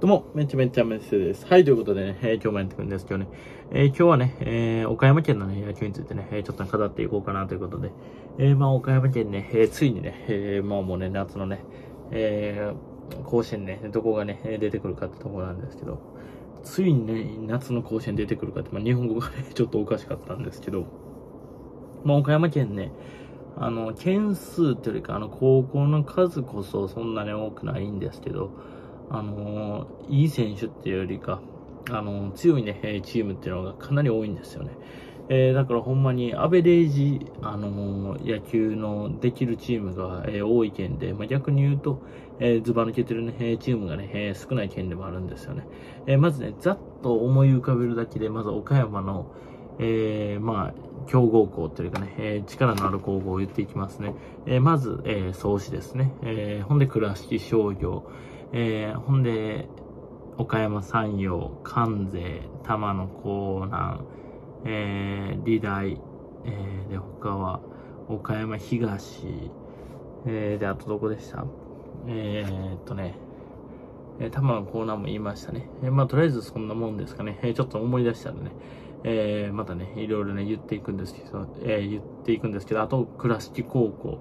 どうも、めちゃめちゃめちゃです。はい、ということでね、えー、今日もやっていくんですけどね、えー、今日はね、えー、岡山県のね、野球についてね、ちょっと語っていこうかなということで、えまあ、岡山県ね、えついにね、えまあもうね、夏のね、え甲子園ね、どこがね、出てくるかってところなんですけど、ついにね、夏の甲子園出てくるかって、まあ、日本語がね、ちょっとおかしかったんですけど、まあ、岡山県ね、あの、件数というか、あの、高校の数こそそんなに多くないんですけど、あのー、いい選手っていうよりか、あのー、強いね、チームっていうのがかなり多いんですよね。えー、だからほんまにアベレージ、あのー、野球のできるチームが、えー、多い県で、まあ、逆に言うと、えー、ズバ抜けてるね、チームがね、え、少ない県でもあるんですよね。え、まずね、ざっと思い浮かべるだけで、まず岡山の、え、まあ、強豪校というかね、え、力のある高校を言っていきますね。え、まず、えー、創志ですね。え、ほんで、倉敷商業、えー、ほんで、岡山山陽、関西、玉野港南、えー、理大、えー、で、他は、岡山東、えー、で、あとどこでした？えー、っとね、えー、玉のコーナーも言いましたね。えー、まあ、とりあえずそんなもんですかね。えー、ちょっと思い出したらね、えー、またね、いろいろね、言っていくんですけど、えー、言っていくんですけど、あと、倉敷高校、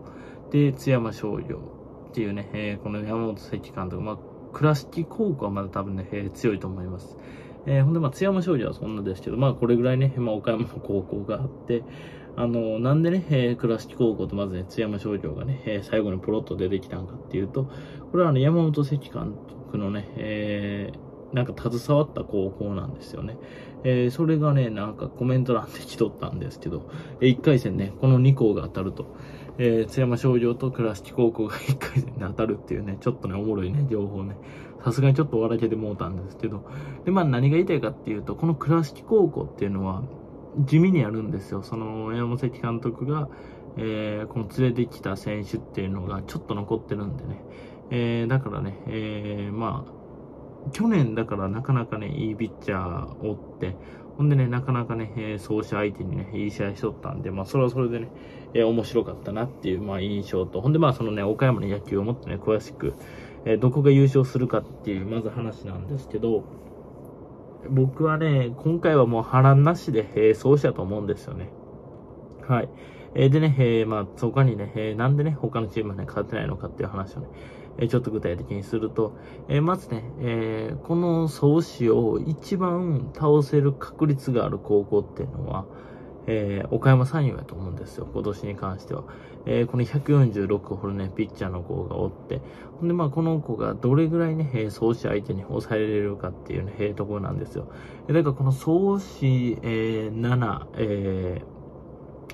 で、津山商業、っていうね、えー、この山本関監督、まあ、倉敷高校はまだ多分ね、えー、強いと思います。えー、ほんで、まあ、津山商業はそんなですけど、まあ、これぐらいね、まあ、岡山の高校があって、あの、なんでね、えー、倉敷高校とまずね、津山商業がね、えー、最後にポロッと出てきたんかっていうと、これはあの、山本関監督のね、えー、なんか携わった高校なんですよね。えー、それがね、なんかコメント欄で来とったんですけど、えー、1回戦ね、この2校が当たると。えー、津山商業と倉敷高校が1回戦に当たるっていうね、ちょっとね、おもろいね、情報ね。さすがにちょっと笑けてもうたんですけど。で、まあ何が言いたいかっていうと、この倉敷高校っていうのは、地味にやるんですよ。その、山関監督が、えー、この連れてきた選手っていうのがちょっと残ってるんでね。えー、だからね、えー、まあ、去年だからなかなかね、いいピッチャーをって、ほんでね、なかなかね、えー、走者相手にね、いい試合しとったんで、まあ、それはそれでね、えー、面白かったなっていう、まあ、印象と、ほんで、まあ、そのね、岡山の野球をもっとね、詳しく、えー、どこが優勝するかっていう、まず話なんですけど、僕はね、今回はもう波乱なしで、えー、走者と思うんですよね。はい。えー、でね、えー、まあ、そこにね、えー、なんでね、他のチームはね、勝てないのかっていう話をね、えちょっと具体的にすると、えまずね、えこの創始を一番倒せる確率がある高校っていうのは、えー、岡山山陽やと思うんですよ、今年に関しては。えー、この146ホルね、ピッチャーの子がおって、ほんで、まあ、この子がどれぐらいね、えー、創始相手に抑えられるかっていうね、えー、ところなんですよ。だからこの創始、えー、7、え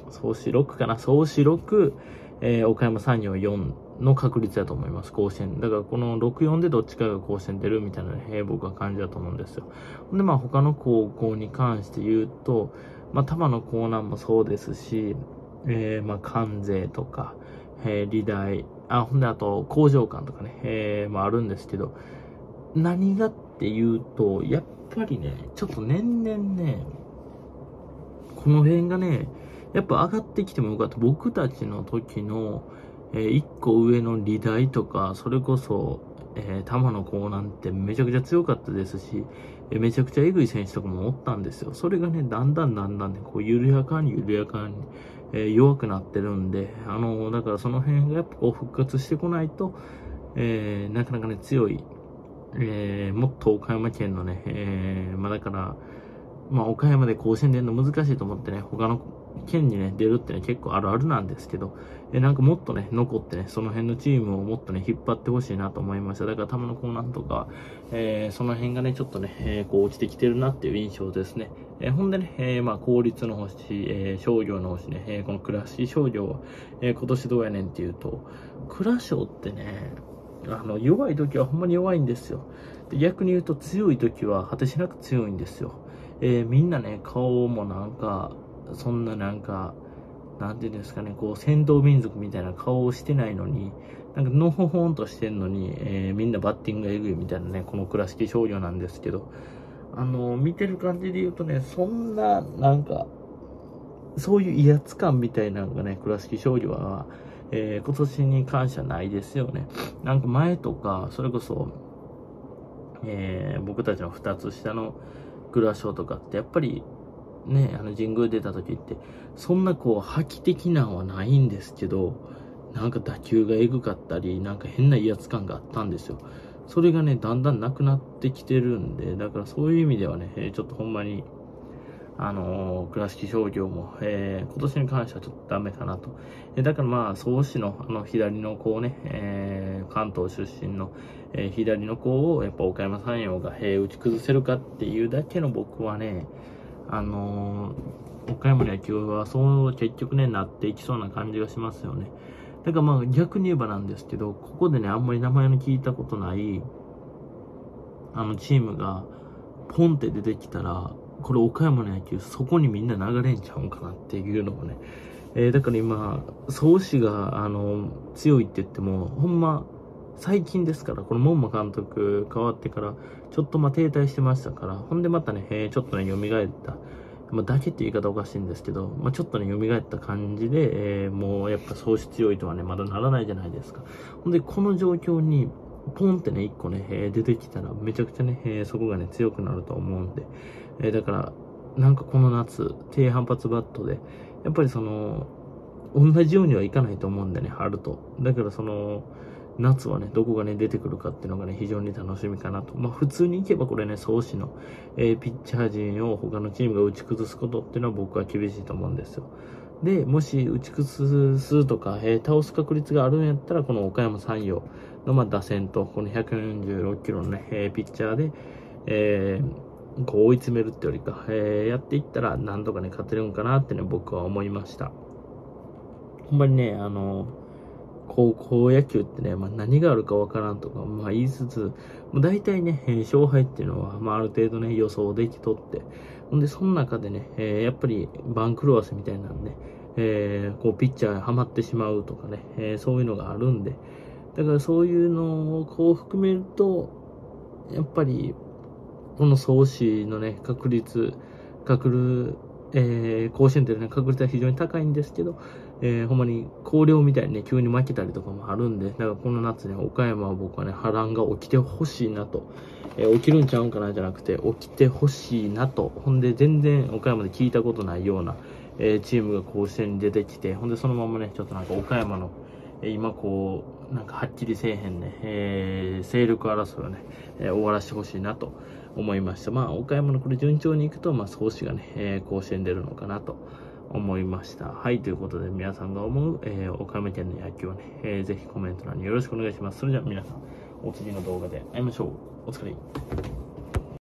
ー、創始6かな、創始6、えー、岡山山陽4、の確率だと思います、甲子園。だからこの6-4でどっちかが甲子園出るみたいなね、僕は感じだと思うんですよ。で、まあ他の高校に関して言うと、まあ玉のコーナーもそうですし、えー、まあ関税とか、えー、理大、あ、ほんであと工場館とかね、えー、まああるんですけど、何がっていうと、やっぱりね、ちょっと年々ね、この辺がね、やっぱ上がってきてもよかった。僕たちの時の、えー、1個上の理大とか、それこそ、えー、玉の子なんてめちゃくちゃ強かったですし、えー、めちゃくちゃエグい選手とかもおったんですよ。それがね、だんだんだんだんね、こう、緩やかに緩やかに、えー、弱くなってるんで、あの、だからその辺がやっぱこう復活してこないと、えー、なかなかね、強い、えー、もっと岡山県のね、えー、まあだから、まあ岡山で甲子園出るの難しいと思ってね、他の県にね、出るってね、結構あるあるなんですけど、えなんかもっとね、残ってね、その辺のチームをもっとね、引っ張ってほしいなと思いました。だから、玉のコーナーとか、えー、その辺がね、ちょっとね、えー、こう落ちてきてるなっていう印象ですね。えー、ほんでね、えまあ、公立の星、え商業の星ね、えこの倉敷商業は、え今年どうやねんっていうと、倉商ってね、あの、弱い時はほんまに弱いんですよ。で逆に言うと強い時は果てしなく強いんですよ。えみんなね、顔もなんか、そんななんか、なんていうんですかね、こう、戦闘民族みたいな顔をしてないのに、なんか、のほほんとしてんのに、えー、みんなバッティングエグいみたいなね、この倉敷少女なんですけど、あの、見てる感じで言うとね、そんな、なんか、そういう威圧感みたいなのがね、倉敷少女は、えー、今年に関してはないですよね。なんか前とか、それこそ、えー、僕たちの2つ下のグラショーとかってやっぱりね、あの神宮出た時って、そんなこう、破棄的なんはないんですけど、なんか打球がエグかったり、なんか変な威圧感があったんですよ。それがね、だんだんなくなってきてるんで、だからそういう意味ではね、ちょっとほんまに、あの、倉敷商業も、えー、今年に関してはちょっとダメかなと。え、だからまあ、創始の、あの、左の子をね、えー、関東出身の、えー、左の子を、やっぱ岡山山陽が、えー、打ち崩せるかっていうだけの僕はね、あの、岡山の野球はそう結局ね、なっていきそうな感じがしますよね。だからまあ逆に言えばなんですけど、ここでね、あんまり名前の聞いたことない、あのチームが、ポンって出てきたら、これ岡山の野球、そこにみんな流れんちゃうんかなっていうのもね。えー、だから今、創志が、あの、強いって言っても、ほんま、最近ですから、この門馬監督変わってから、ちょっとま停滞してましたから、ほんでまたね、えー、ちょっとね、蘇った、まあ、だけって言い方おかしいんですけど、まあ、ちょっとね、蘇った感じで、えー、もうやっぱ創志強いとはね、まだならないじゃないですか。ほんで、この状況に、ポンってね、一個ね、え、出てきたら、めちゃくちゃね、え、そこがね、強くなると思うんで、え、だから、なんかこの夏、低反発バットで、やっぱりその、同じようにはいかないと思うんでね、春と。だからその、夏はね、どこがね、出てくるかっていうのがね、非常に楽しみかなと。まあ、普通にいけばこれね、創始の、えー、ピッチャー陣を他のチームが打ち崩すことっていうのは僕は厳しいと思うんですよ。で、もし打ち崩すとか、えー、倒す確率があるんやったら、この岡山山陽の、まあ、打線と、この146キロのね、えー、ピッチャーで、えー、こう追い詰めるってよりか、えー、やっていったら、なんとかね、勝てるんかなってね、僕は思いました。ほんまにね、あの、高校野球ってね、まあ、何があるかわからんとか、まあ、言いつつ、もう大体ね、えー、勝敗っていうのは、まあ、ある程度ね、予想できとって、ほんで、その中でね、えー、やっぱり番狂わせみたいなんで、えー、こう、ピッチャーはまってしまうとかね、えそういうのがあるんで、だからそういうのをこう含めると、やっぱり、この創始のね、確率、確えー、甲子園での、ね、確率は非常に高いんですけど、えー、ほんまに広陵みたいにね、急に負けたりとかもあるんで、だからこの夏ね、岡山は僕はね、波乱が起きてほしいなと、えー、起きるんちゃうんかなじゃなくて、起きてほしいなと、ほんで全然岡山で聞いたことないような、えー、チームが甲子園に出てきて、ほんでそのままね、ちょっとなんか岡山の、え今こう、なんかはっきりせえへんね、えー、勢力争いをね、え、終わらせてほしいなと。思いました。まあ、岡山のこれ順調にいくと、まあ、少しがね、え、甲子園出るのかなと。思いました。はい、ということで皆さんが思う、えー、岡山県の野球をね、えー、ぜひコメント欄によろしくお願いします。それでは皆さん、お次の動画で会いましょう。お疲れ。